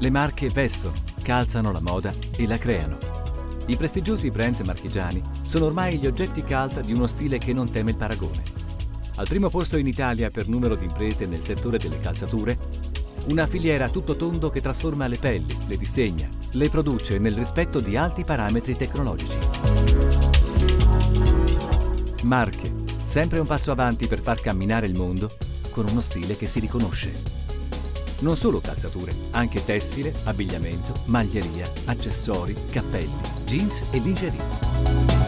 Le marche vestono, calzano la moda e la creano. I prestigiosi brand marchigiani sono ormai gli oggetti cult di uno stile che non teme il paragone. Al primo posto in Italia per numero di imprese nel settore delle calzature, una filiera tutto tondo che trasforma le pelli, le disegna, le produce nel rispetto di alti parametri tecnologici. Marche, sempre un passo avanti per far camminare il mondo con uno stile che si riconosce. Non solo calzature, anche tessile, abbigliamento, maglieria, accessori, cappelli, jeans e lingerie.